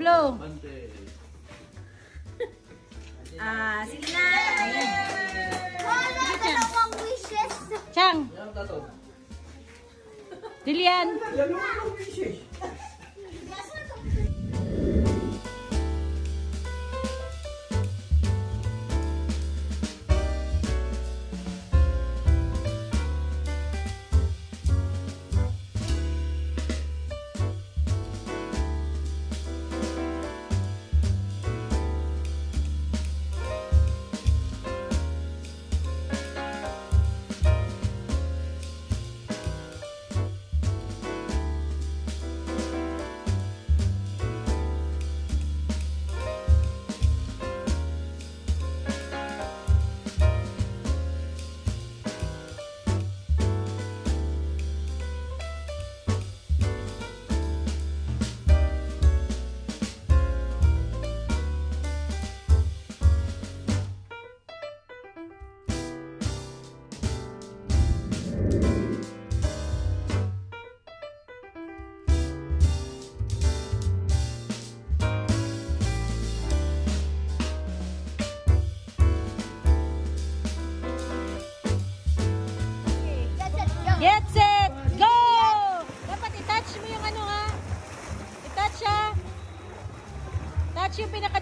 blow. Ah, sige na. Wala, dalawang wishes. Chang. Lilian. Get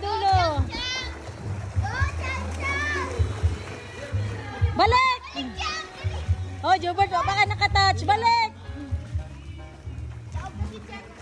Chang! Balik! Oh, Jobert, baka nakatouch. Balik! Yan.